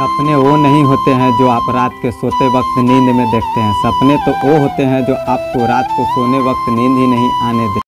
सपने वो नहीं होते हैं जो आप रात के सोते वक्त नींद में देखते हैं। सपने तो वो होते हैं जो आपको रात को सोने वक्त नींद ही नहीं आने देते।